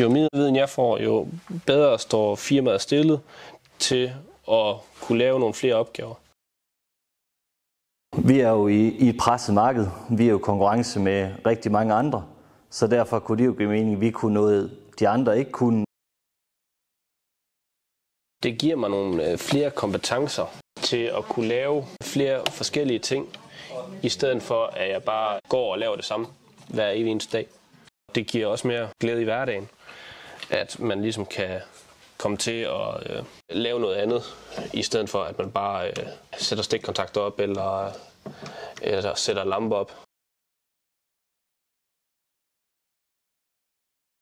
Jo mere viden jeg får, jo bedre står firmaet stillet til at kunne lave nogle flere opgaver. Vi er jo i, i et presset marked. Vi er jo i konkurrence med rigtig mange andre. Så derfor kunne det jo give mening, at vi kunne noget, de andre ikke kunne. Det giver mig nogle øh, flere kompetencer til at kunne lave flere forskellige ting, i stedet for at jeg bare går og laver det samme hver evig eneste dag. Det giver også mere glæde i hverdagen, at man ligesom kan komme til at øh, lave noget andet, i stedet for at man bare øh, sætter stikkontakter op eller, eller sætter lamper op.